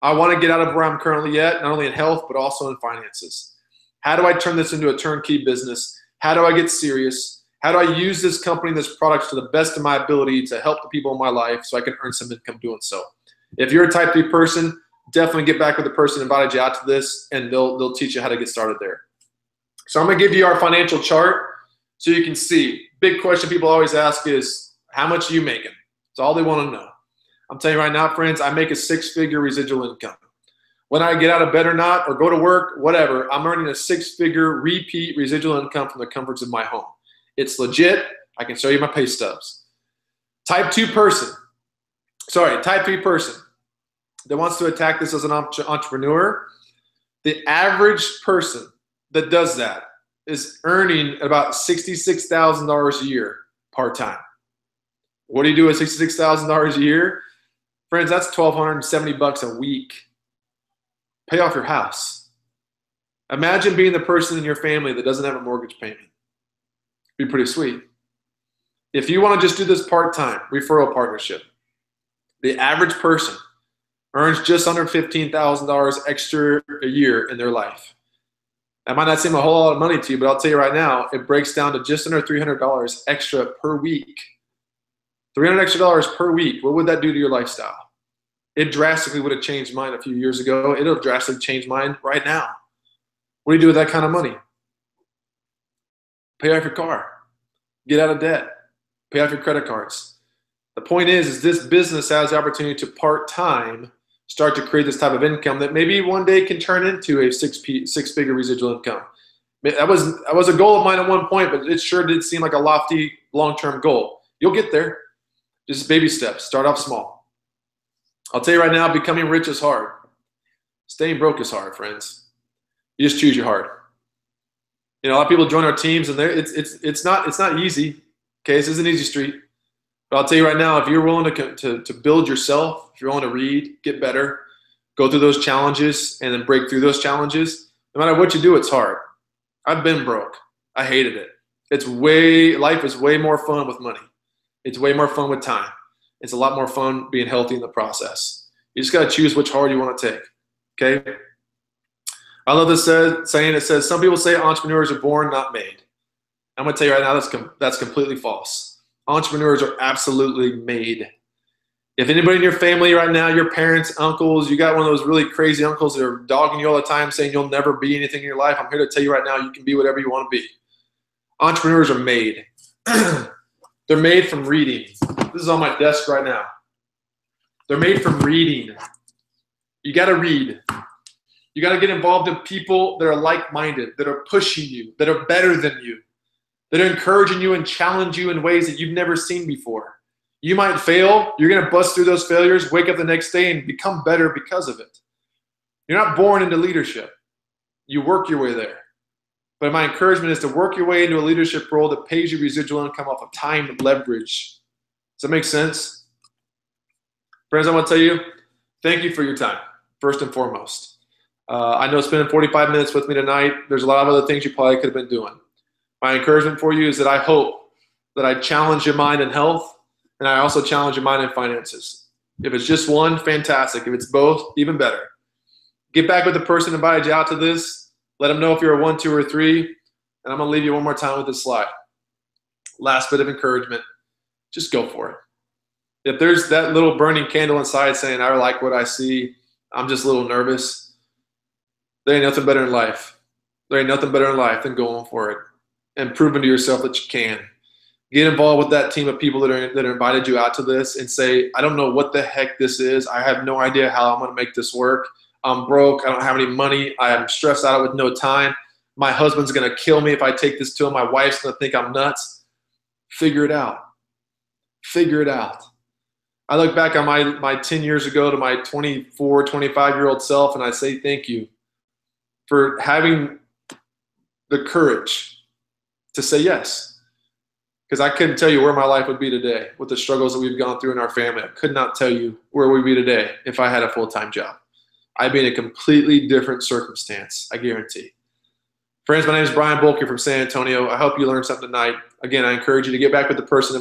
I want to get out of where I'm currently at, not only in health but also in finances. How do I turn this into a turnkey business? How do I get serious? How do I use this company this product to the best of my ability to help the people in my life so I can earn some income doing so? If you're a type three person, definitely get back with the person invited you out to this, and they'll they'll teach you how to get started there. So I'm gonna give you our financial chart so you can see. Big question people always ask is, how much are you making? It's all they want to know. I'm telling you right now, friends, I make a six-figure residual income. When I get out of bed or not, or go to work, whatever, I'm earning a six-figure repeat residual income from the comforts of my home. It's legit. I can show you my pay stubs. Type 2 person, sorry, type 3 person that wants to attack this as an entrepreneur, the average person that does that is earning about $66,000 a year part time. What do you do with $66,000 a year? Friends, that's 1270 bucks a week. Pay off your house. Imagine being the person in your family that doesn't have a mortgage payment. Be pretty sweet. If you want to just do this part time, referral partnership, the average person earns just under $15,000 extra a year in their life. That might not seem a whole lot of money to you, but I'll tell you right now, it breaks down to just under $300 extra per week. $300 extra dollars per week. What would that do to your lifestyle? It drastically would have changed mine a few years ago. It'll drastically change mine right now. What do you do with that kind of money? Pay off your car. Get out of debt. Pay off your credit cards. The point is, is this business has the opportunity to part-time start to create this type of income that maybe one day can turn into a six p six figure residual income. That was that was a goal of mine at one point, but it sure did seem like a lofty long term goal. You'll get there, just baby steps. Start off small. I'll tell you right now, becoming rich is hard. Staying broke is hard, friends. You just choose your heart. You know, a lot of people join our teams, and it's it's it's not it's not easy. Okay, this is an easy street. But I'll tell you right now, if you're willing to, to, to build yourself, if you're willing to read, get better, go through those challenges, and then break through those challenges, no matter what you do, it's hard. I've been broke. I hated it. It's way, life is way more fun with money. It's way more fun with time. It's a lot more fun being healthy in the process. You just got to choose which hard you want to take. Okay? I love this uh, saying. It says, Some people say entrepreneurs are born, not made. I'm going to tell you right now, that's, com- that's completely false Entrepreneurs are absolutely made. If anybody in your family right now, your parents, uncles, you got one of those really crazy uncles that are dogging you all the time saying you'll never be anything in your life, I'm here to tell you right now you can be whatever you want to be. Entrepreneurs are made. They're made from reading. This is on my desk right now. They're made from reading. You got to read. You got to get involved in people that are like minded, that are pushing you, that are better than you, that are encouraging you and challenge you in ways that you've never seen before. You might fail. You're going to bust through those failures, wake up the next day, and become better because of it. You're not born into leadership, you work your way there. But my encouragement is to work your way into a leadership role that pays you residual income off of time leverage. Does that make sense? Friends, I want to tell you, thank you for your time, first and foremost. Uh, I know spending 45 minutes with me tonight, there's a lot of other things you probably could have been doing. My encouragement for you is that I hope that I challenge your mind and health, and I also challenge your mind and finances. If it's just one, fantastic. If it's both, even better. Get back with the person invited you out to this let them know if you're a one, two, or three. And I'm going to leave you one more time with this slide. Last bit of encouragement just go for it. If there's that little burning candle inside saying, I like what I see, I'm just a little nervous, there ain't nothing better in life. There ain't nothing better in life than going for it and proving to yourself that you can. Get involved with that team of people that are that invited you out to this and say, I don't know what the heck this is. I have no idea how I'm going to make this work. I'm broke. I don't have any money. I am stressed out with no time. My husband's going to kill me if I take this to him. My wife's going to think I'm nuts. Figure it out. Figure it out. I look back on my, my 10 years ago to my 24, 25 year old self, and I say thank you for having the courage to say yes. Because I couldn't tell you where my life would be today with the struggles that we've gone through in our family. I could not tell you where we'd be today if I had a full time job. I'd be in a completely different circumstance, I guarantee. Friends, my name is Brian Bohlke from San Antonio. I hope you learned something tonight. Again, I encourage you to get back with the person